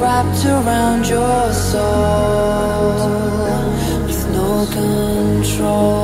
wrapped around your soul with no control.